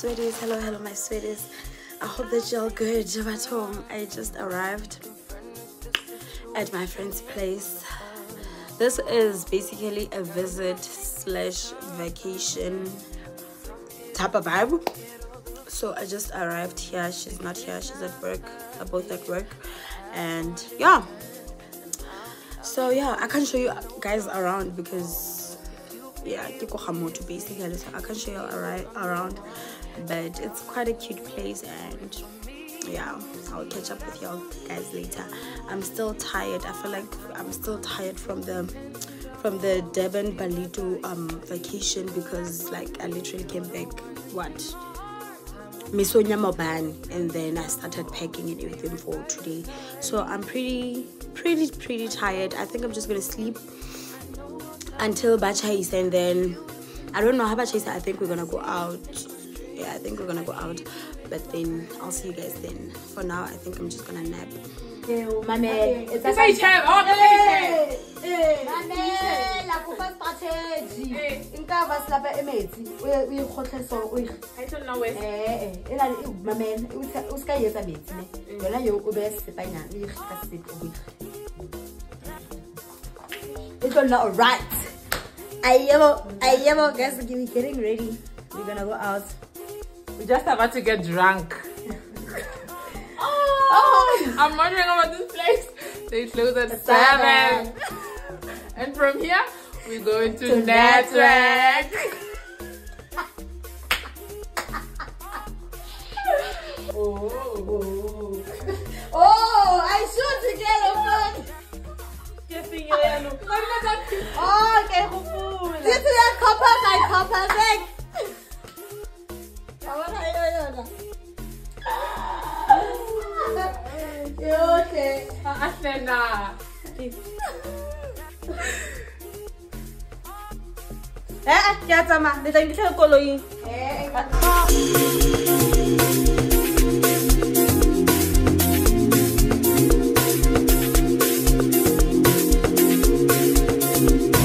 sweeties hello hello my sweeties i hope that you're all good at home. I just arrived at my friend's place. This is basically a visit slash vacation type of vibe. So i just arrived here. She's not here. She's at work. They're both at work. And yeah. So yeah i can't show you guys around because yeah Kikohamoto basically. So i can show you around but it's quite a cute place and yeah i'll catch up with y'all guys later. I'm still tired. I feel like i'm still tired from the from the Durban Ballito um vacation because like I literally came back what Misonya Moban and then I started packing and everything for today. So I'm pretty pretty pretty tired. I think I'm just gonna sleep until Bachais and then I don't know how Bachais I think we're gonna go out yeah I think we're gonna go out but then I'll see you guys then. For now I think I'm just gonna nap. Mamela oh, kopa strategy. Nka ba selapa e metsi. O ikgotlhe so eh, eh, mamela o se ka etsa metsi ne? Yona yo o beye sesepanyana o ikga sepe o e tlo nna alright. Ayebo ayebo guys we getting ready. We're gonna go out we just about to get drunk oh! oh, I'm wondering about this place. They close at seven. And from here, we go into to network. oh, oh, oh, I shoot together, man. oh, okay, hopefully. This is a copper, my copper, back. Yote. Asena. Eh, ke a tsamaya le tla nkitlhele koloing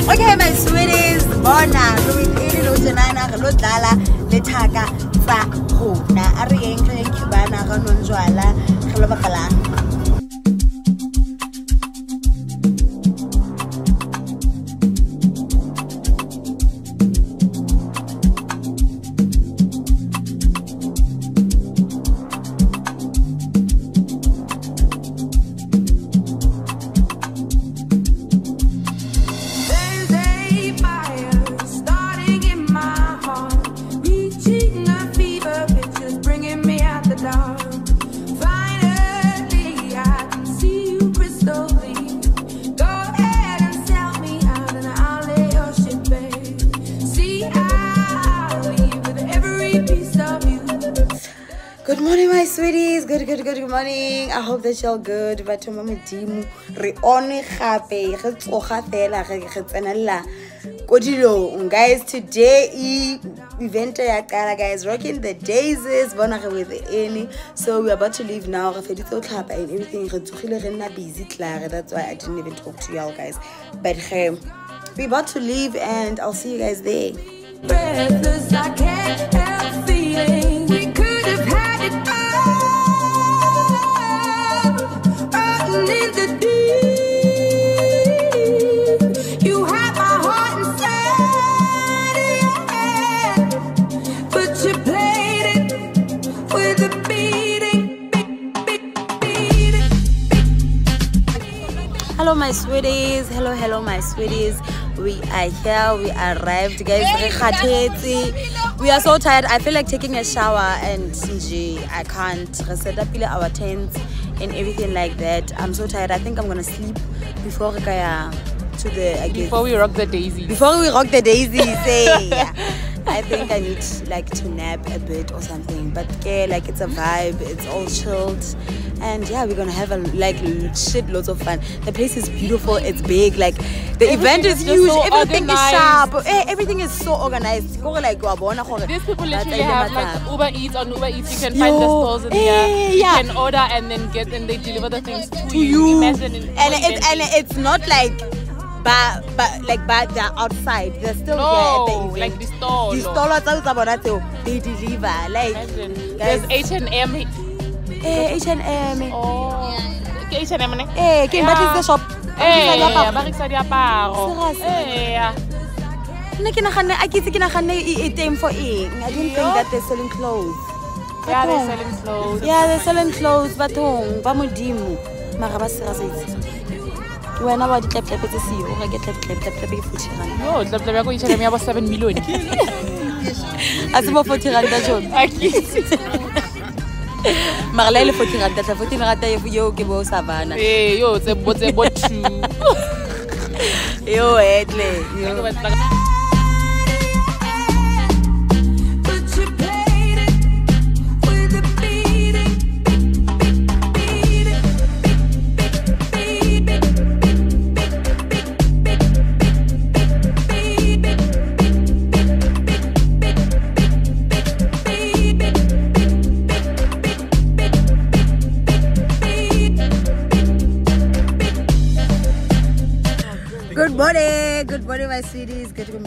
okay my sweeties bona re witele lo tsenana re lo dlala le thaka tsa rona a re yeng re re lo bapalang good good good morning. I hope that y'all good. Batho ba modimo re one gape ge tsoga fela ge ge tsenelela ko guys today event ya qala guys rocking the daisies bona ge with any so we're about to leave now. Re feditse o tlhapa and everything. Re tsogile re nna busy clare that's why i didn't even talk to y'all guys. But ge we're about to leave and i'll see you guys there Breathless, I can't help feeling we could have had it back You have a heart inside But you played it with a beating Big Big Beating. Hello my sweeties. Hello hello my sweeties we are here we arrived guys. We are so tired. I feel like taking a shower and i can't. Reset up our tents and everything like that. I'm so tired. I think i'm gonna sleep before kaya to the I guess, before we rock the daisies. Before we rock the daisies say yeah. I think I need like to nap a bit or something. But yeah, like it's a vibe, it's all chilled. And yeah, we're gonna have a like shit loads of fun. The place is beautiful, it's big, like the everything event is, is huge, so everything organized. is sharp, eh, everything is so organized. Like, These people literally have like Uber Eats on Uber Eats, you can find the stores in here. Yeah. You can order and then get and they deliver the things to, to you. you. And it's and it's not like ba ba like ba they're outside they're still No, here at the event like the stall. di-stolo tseo tsa bona tseo they deliver like Imagine. There's H&M. Eh H&M Oh. Ke H&M ne? eh ke batlisitse shop Eh, Ba rekisa diaparo. Eh, nne ke naganne a ke itse ke naganne e e teng for eng i didn't think that they're selling clothes Yeah, they're selling clothes. yeah they're selling clothes bathong ba modimo mara ba sera sa itse wena wa ditleptlepe tse seo o reke tleptleptleptlepe ke forty rand Yo, tlabe ko H&M ya bo 7 million. a se mo forty ranta jone Mara la e le forty ranta tla forty ranta eo ke bo sa bana yo, tse bo tse bo two. yo etle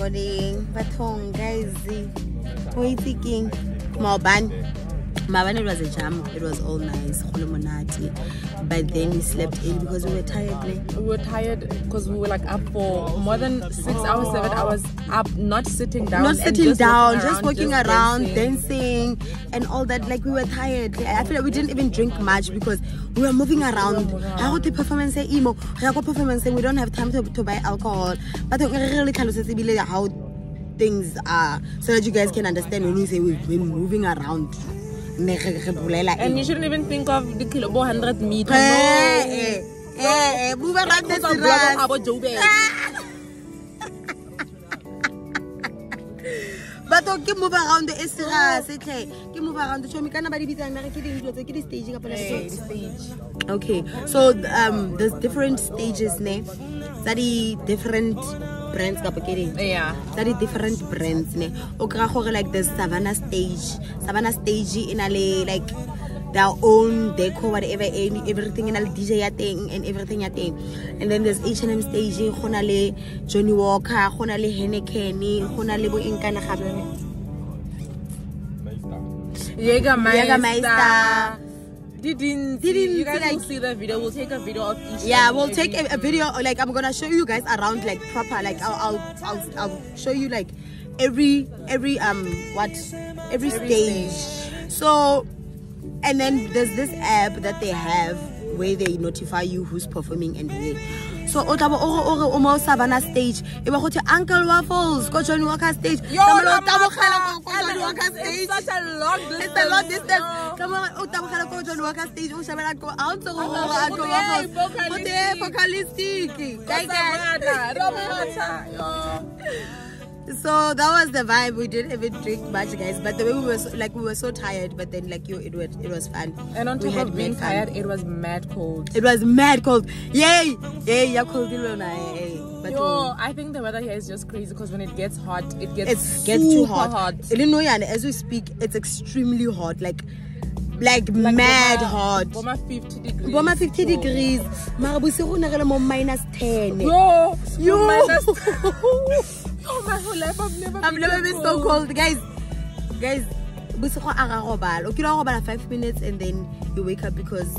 morning, bathong guys. Who is thinking? Maban. Maban, it was a jam. It was all nice. Kholo monate. But then we slept in because we were tired. We were tired because we were like up for more than six hours, seven hours up, not sitting down. Not sitting just down, walking just walking just around, dancing. dancing, and all that. Like we were tired. Like, I feel like we didn't even drink much because we were moving around. I got the performance emo. I got performance. We don't have time to, to buy alcohol. But we really tlhalosetse ebile how things are, so that you guys can understand when we say we've been moving around. Ne re- re bolela And you shouldn't even think of the kilo 100 meters. Eh, no. eh, eh, eh, move around the batho ke move around e serious ke move around chomi kana ba di bitsang nare ke ding tse ke di stage ka pela the stage. okay so um there's different stages ne? Tsa di different brands kapa ke ding? Yeah. tsa di different brands ne? O gore like there's savannah stage. Savannah stage e na le like their own deco whatever any everything na dj ya teng and everything ya teng and then there's h&m stage go na le johnnie walker go na le heineken go na le bo eng kana gape Jägermeister. Didn't, Didn't you guys like- see the video. We'll take a video of each. yeah we'll take a, a video like i'm gonna show you guys around like proper like i'll i'll i'll, I'll show you like every every um what every, Every stage. so and then there's this app that they have where they notify you who's performing and where so o tla bo o re- o o mo savannah stage e ba go thwe uncle waffles ko johnnie walker stage Yo, Tlamehile o tabogela ko- Johnnie Walker it's stage. such a long It's a long distance. distance. Tlamehile o tabogela ko Johnnie Walker stage o shabela ko a ntse go gore Uncle Waffles, Go focalistic. Guy, guy. Savannah, Ramata, yo. So that was the vibe. We didn't even drink much, guys. But the way we were so, like we were so tired, but then like you, it was it was fun. And on We top had of being tired, it was mad cold. it was mad cold. Yay! Yay! Yeah, cold. But Yo, oh, I think the weather here is just crazy because when it gets hot, it gets it gets too hot. hot. Illinois, and as we speak, it's extremely hot. Like like, mad Boma- hot. Boma 50 degrees. Boma 50 Yo. degrees. Mara bosigo ne re le mo minus 10. Yo, Yo. minus- Yo, my whole life I've never I've been never been so cold, guys. Guys, bosigo a ra robala. O kile wa robala 5 minutes and then you wake up because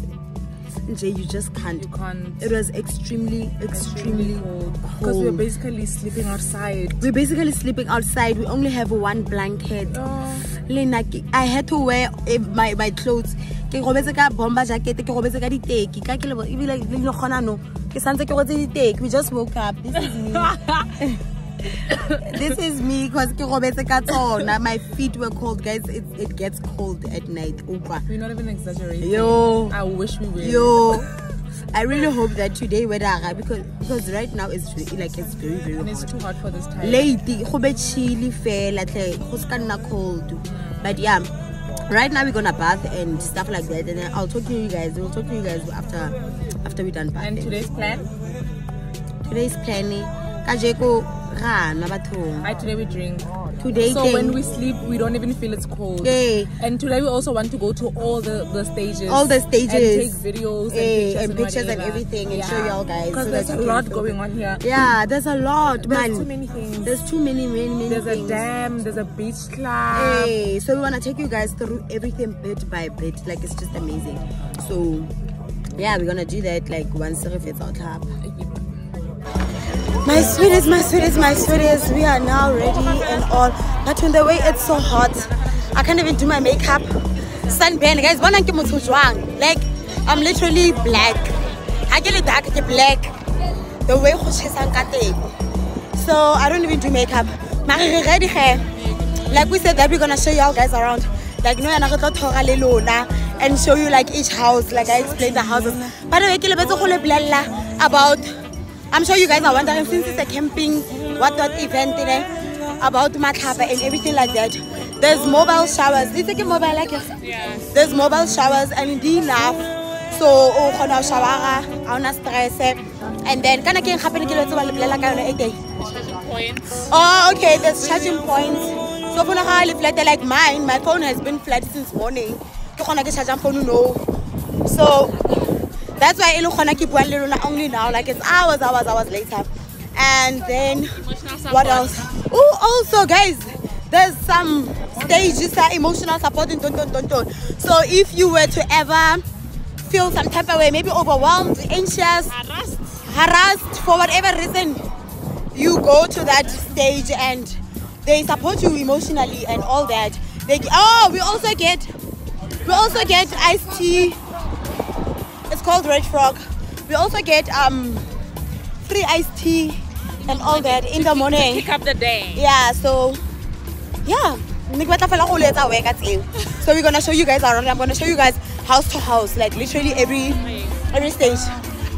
nje you just can't. You can't. It was extremely, extremely cold. Because we're basically sleeping outside. We're basically sleeping outside. We only have one blanket. Oh. Lena, I had to wear my my clothes. Ke robetse ka bomber jacket, ke robetse ka diteki. Ka ke le ebile le le gona no. Ke santse ke rotse diteki. We just woke up. This is me. this is me because ke robetse ka tsona. My feet were cold, guys. It, it gets cold at night. Upa. We're not even exaggerating. Yo. I wish we were. Yo. I really hope that today weather because because right now it's really, like it's very very And hot. it's too hot for this time. late go be chilly tle go se ka nna cold but yeah right now we're gonna bath and stuff like that and then i'll talk to you guys we'll talk to you guys after after we're done bathing And today's plan? today's planning kajeko ra nwa bathong I today we drink. Today So thing. when we sleep, we don't even feel it's cold. Yeah. And today we also want to go to all the, the stages. All the stages. And take videos Yeah, and eh, pictures and and, pictures and whatever. everything and show y'all guys Because so there's a lot going on here. Yeah, there's a lot, There's man. too many things. There's too many, many, many There's a dam, there's a beach club. Hey, so we want to take you guys through everything bit by bit. Like it's just amazing. So yeah, we're gonna do that like once the it's our club. My sweetest, my sweetest, my sweetest, we are now ready and all. But when the way it's so hot, I can't even do my makeup. Sunburn, guys, one. Like I'm literally black. I get it dark, ke black. The way. So I don't even do makeup. Like we said that we're gonna show y'all guys around. Like no and show you like each house. Like I explained the houses. By the way, le about I'm sure you guys are wondering since it's a camping what what event today about Matlapa and everything like that. There's mobile showers. It's like a mobile like Yeah. there's mobile showers and enough. So o kgona ho shawara, ha ona stress. And then kana ke gape ne ke letse ba le bolela ka yona e. Charging points. Oh, okay. There's charging points. So for now, flat like mine, my phone has been flat since morning. Ke kgona ke charge phone no. So that's why I kgona ke bua le lona only now, like it's hours, hours, hours later. And then what else? Oh, also guys, there's some stages that emotional support and don't, don't, don't, don't. So if you were to ever feel some type of way, maybe overwhelmed, anxious, Harassed. harassed for whatever reason, you go to that stage and they support you emotionally and all that. They oh, we also get we also get iced tea. It's called Red Frog. We also get um free iced tea and all that in the morning. Pick up the day. Yeah, so yeah. ne ke batla fela go letsa work at tseo. So we're gonna show you guys around. I'm gonna show you guys house to house, like literally every every stage.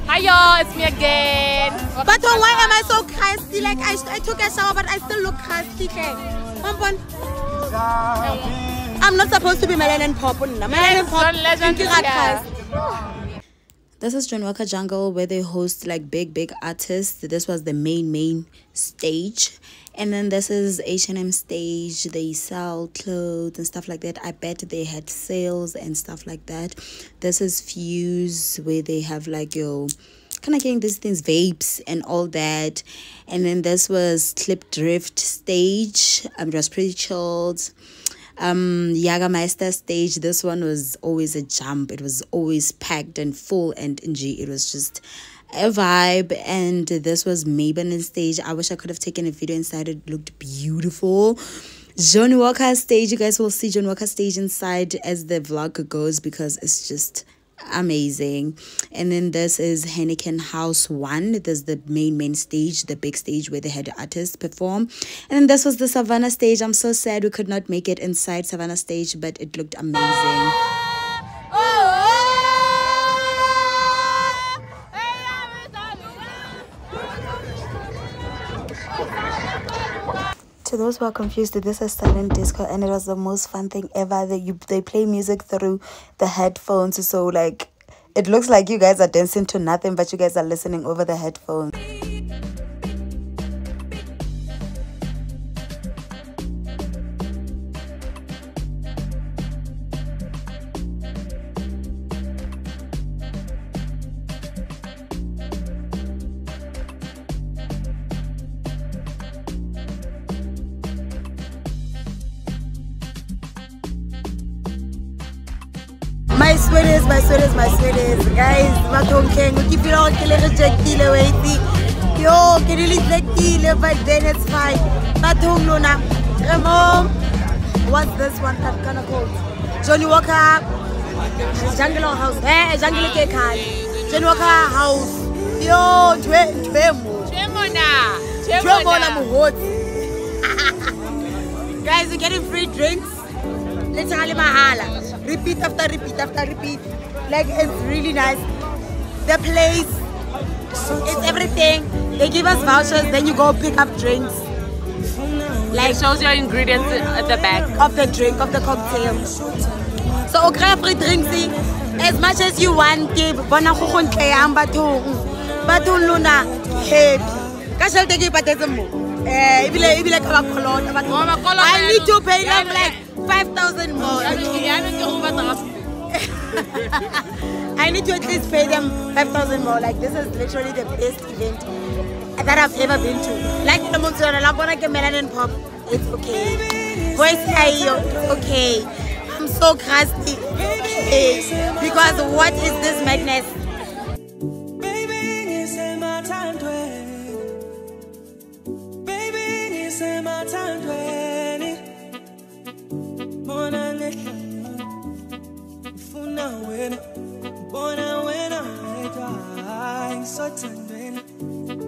Hi y'all, it's me again. But then why am I so crusty? Like I, I took a shower, but I still look crusty. Okay. Mampon. I'm not supposed to be melanin pop. nna. Melanin pop. John Legend ke This is John Walker Jungle where they host like big, big artists. This was the main, main stage. And then this is H&M stage. They sell clothes and stuff like that. I bet they had sales and stuff like that. This is Fuse where they have like your kind of getting these things, vapes and all that. And then this was Klipdrift stage. i'm just pretty chilled um Jagermeister stage this one was always a jump. It was always packed and full and it was just a vibe. And this was Maybelline stage. I wish I could have taken a video inside it looked beautiful. John Walker stage. You guys will see John Walker stage inside as the vlog goes because it's just amazing. And then this is Heineken House 1 this is the main main stage the big stage where they had artists perform. And then this was the Savannah stage. I'm so sad we could not make it inside Savannah stage but it looked amazing To those who are confused, this is silent disco, and it was the most fun thing ever. They you they play music through the headphones, so like it looks like you guys are dancing to nothing, but you guys are listening over the headphones. Guys, bathong keng, ke feel like ke le rejectile wait. Yo, ke le rejectile, but then it's fine. Bathong lona. Remo. What's this one that of called? Johnnie Walker. Jungle House. Eh, Jungle ke. Johnnie Walker House. Yo, twe twe mo. Chemona. Twe mo la mohotsi. Guys, you're getting free drinks. let's Literally mahala. Repeat after repeat after repeat. Like it's really nice. The place, it's everything. They give us vouchers, then you go pick up drinks. Like It shows your ingredients at the back. of the drink, of the cocktail. So okay, free drinks as much as you want. Ke bona go go ntle yang bathong. Bathong lona happy. Ka tšhelete ke e patetse mo. Eh, ebile ebile ka but ba kolota I need to pay them like 5000 more. I need to at least pay them 5,000 more. Like, this is literally the best event that I've ever been to. Like, I'm gonna get melanin pop. It's okay. Voice it's okay. I'm so crusty. Okay. Because what is this madness? Baby, ufuna wena. Bona wena wedwa, ngisothandweni.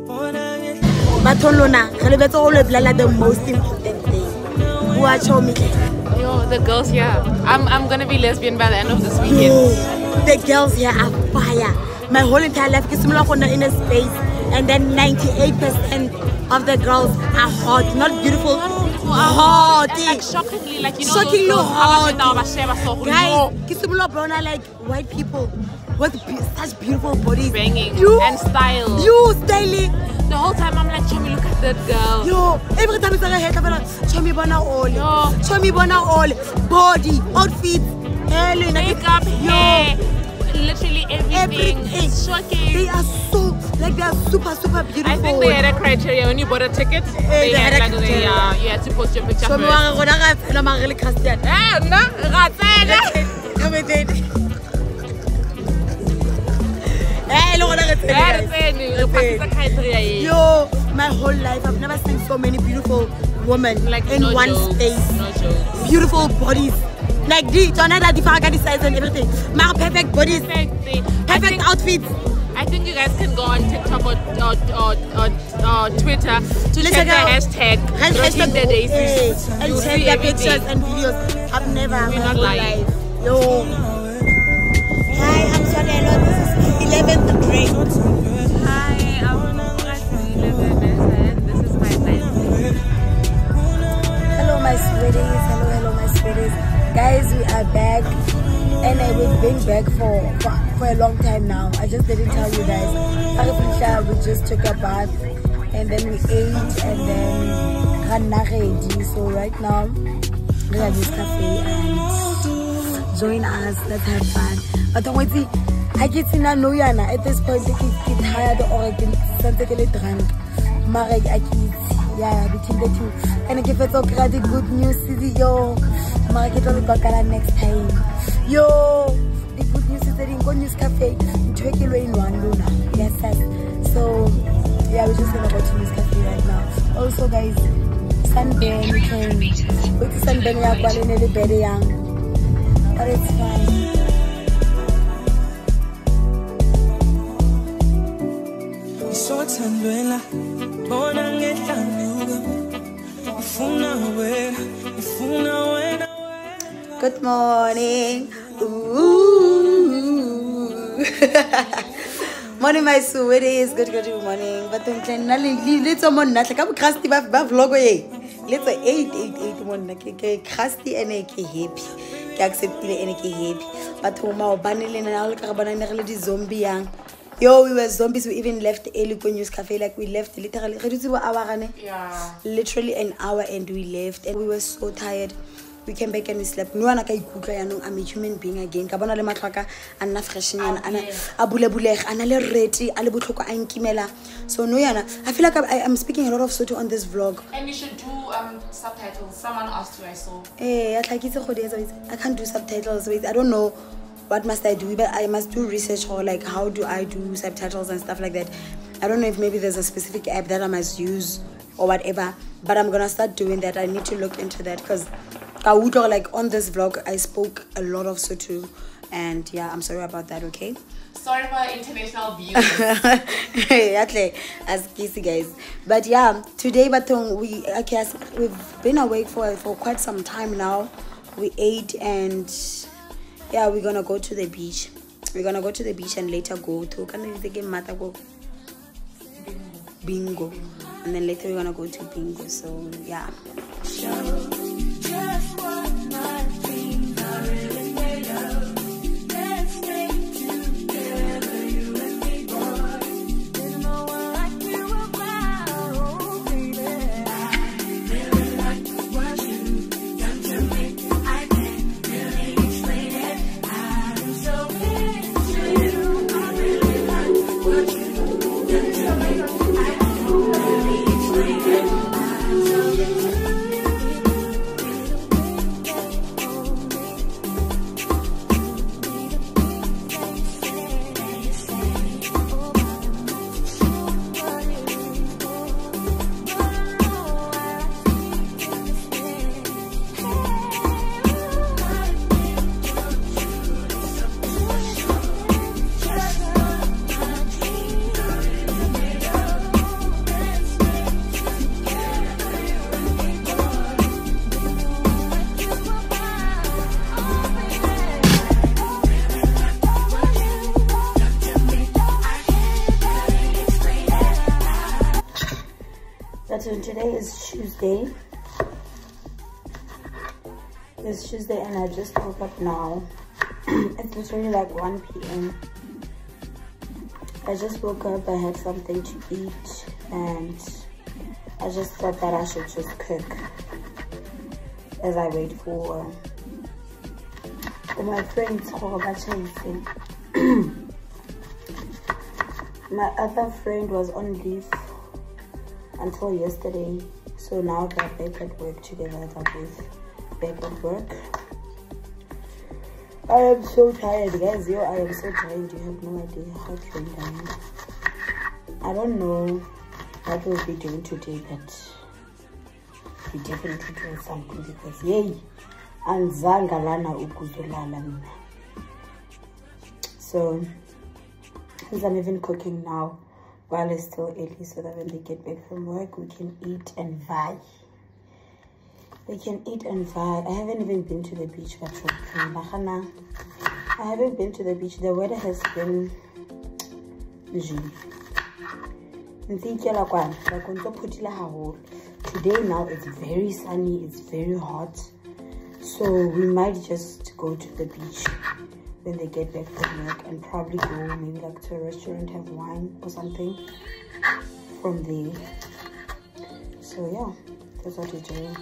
Bona ngehla. Bathong lona, re lebetse go le bolela the most important thing. Bua Chomi. Yo, the girls here. I'm, I'm gonna be lesbian by the end of this weekend. Yo, the girls here are fire. My whole entire life, ke simolola go nna in a space, and then 98% of the girls are hot, not beautiful, hot. Like shockingly, like you know, Shockingly those, those hot. hot. Ba sheba so go, Guys, yo, ke simolola like white people with be- such beautiful bodies. banging You, and style. you styling. the whole time I'm like, Chomi, look at that girl. Yo, every time it's like a head, I'm like, show me bona all. Yo. Show me bona all. Body, outfits, hair, Makeup, yo. Literally everything. Everything. It's shocking. They are so, like, they are super, super beautiful. I think they had a criteria when you bought a ticket. they, they had had, a like, they, uh, you had to post your picture me first. gonna go fela mara re le Christian. Eh, nna, ra tsena. Come and take it. Eh, le gona re tsene, Eh, re guys. tsene, re Re passitse tsene. criteria. Yo, my whole life I've never seen so many beautiful women Like, in no one jokes, space. No. Beautiful bodies. Like the tsona da di fara ka di-size and everything. Mara perfect bodies, Perfect perfect think, outfits. I think you guys can go on TikTok or, or, or, or, or Twitter to Let's check the hashtag. Hashtag- the daisies. eh, and You'll check see everything. pictures and videos. I've never We're my not lying. life. Yo. Hi, I'm Sonelo. This is 11th grade. Hi, I'm and this is my night. Hello, my sweeties. Hello, hello, my sweeties. Guys, we are back. And uh, we've been back for, for for a long time now. I just didn't tell you guys. We just took a bath and then we ate and then. So right now, we are at this cafe and join us. Let's have fun. But don't wait, I get to know Yana. At this point, I get tired or I get something drunk. Mara, I get yeah between the two and ke fetsa go kry the good news yo mara ke tlo le bakala next time yo the good news is tse go news cafe ntho e ke lo in one lona yes yes. So yeah we're just gonna go to news cafe right now. Also guys sunburn you can with sunburn ya kwa le ne le bed yang. But it's fine. So Ngisothandweni, bona ngehla Good morning. Ooh. morning, my sweeties. Good, good morning. But then, let's on that. Like, I'm crusty, but vlog ye. Let's say eight, eight, eight morning. Ke ke crusty and ke happy. Ke accept it and ke happy. But home, my banile na all ka bana ne re di zombie. Yo, we were zombies. We even left early go news cafe. Like we left literally. Re dutse bo hour Yeah. literally an hour and we left and we were so tired we came back and we slept no ana ka ikutlwa yaanong i'm a human being again ka bona le matlho aka a nna freshenyana a bulebulega a na le reti a le botlhoko a nkimela so no yana i feel like I, i'm speaking a lot of Sotho on this vlog And you should do um, subtitles. Someone asked you, I saw. Eh, a tlhakitse go di etsa, i can't do subtitles wait i don't know what must i do but i must do research or like how do i do subtitles and stuff like that i don't know if maybe there's a specific app that i must use or whatever but i'm gonna start doing that i need to look into that because I would like on this vlog i spoke a lot of Sotho and yeah i'm sorry about that okay Sorry for international views. Yatle, as Casey guys. But yeah, today Batong we okay, we've been awake for for quite some time now. We ate and yeah, we're gonna go to the beach. We're gonna go to the beach and later go to can we take mata go bingo. And then later we're gonna go to bingo. So yeah. we can. Tuesday. It's Tuesday and I just woke up now. it's literally like 1 p.m. I just woke up, I had something to eat and I just thought that I should just cook as I wait for, for my friends who are chasing. my other friend was on leave until yesterday so now they're back work together they're both work. I am so tired guys. Yo i am so tired. You have no idea how drained i don't know what we'll be doing today but we definitely doing something because yay anzanga lana ukuzolala so since i'm even cooking now while it's still early so that when they get back from work we can eat and vibe we can eat and vibe i haven't even been to the beach but i haven't been to the beach. The weather has been today now it's very sunny it's very hot. So we might just go to the beach when they get back from work and probably go maybe like to a restaurant have wine or something from there so yeah that's what we're doing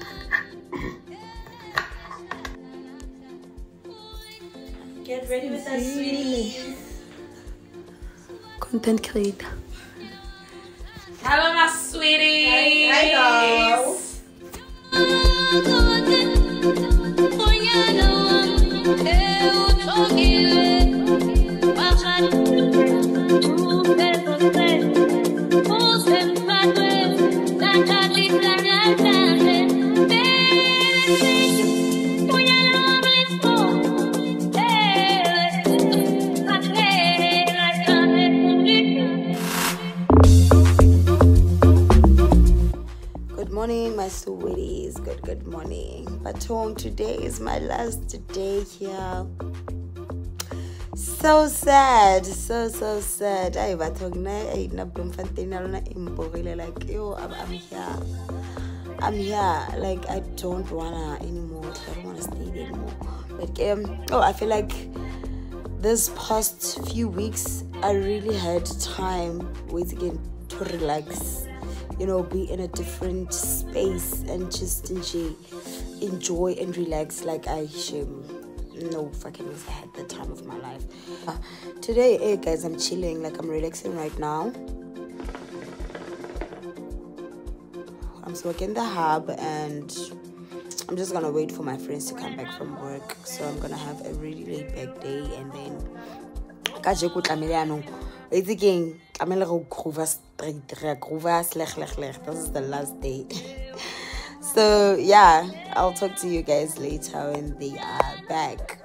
get ready with us sweetie Content creator. Hello, my sweeties. Hello. So sad, so so sad. Ay, Batong, na ay na Bloemfontein na lona imbogile like yo, I'm, I'm here. I'm here. Like I don't wanna anymore. Like, I don't wanna stay there anymore. But um, oh, I feel like this past few weeks I really had time once again to relax you know, be in a different space and just enjoy, enjoy and relax like I shame. No fucking ways. I had the time of my life. Uh, today, hey guys, I'm chilling, like I'm relaxing right now. I'm smoking in the hub and I'm just gonna wait for my friends to come back from work. So I'm gonna have a really laid back day and then kajeko tlamehile yanong it's again tlamehile go groover straight re groover sleglegleg this is the last day so yeah i'll talk to you guys later when they are back.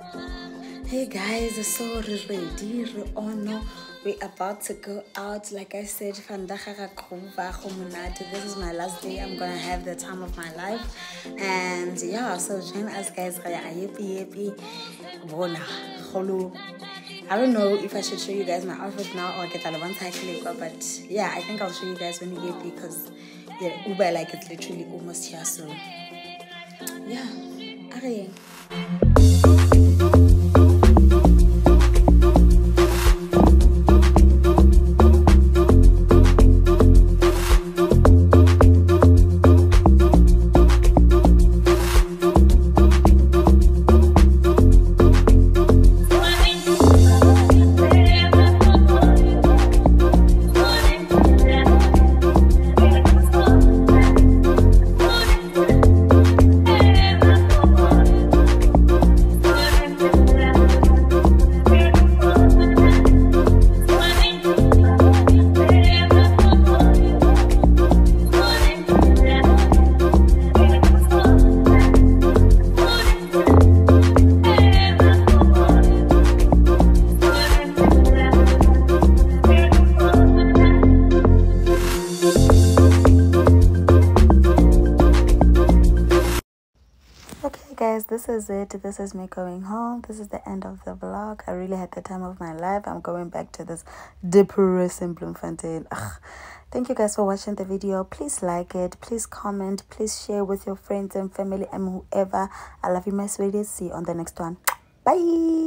Hey guys so ready re oh, ono we're about to go out. Like i said this is my last day. I'm gonna have the time of my life. And yeah so join us guys. I don't know if I should show you guys my outfit now or get Alavan but yeah, I think I'll show you guys when we get because yeah, Uber like it's literally almost here. So yeah, okay. Is it. This is me going home. This is the end of the vlog. I really had the time of my life. I'm going back to this depressing Bloemfontein. Ugh, thank you guys for watching the video please like it please comment please share with your friends and family and whoever i love you my sweeties see you on the next one bye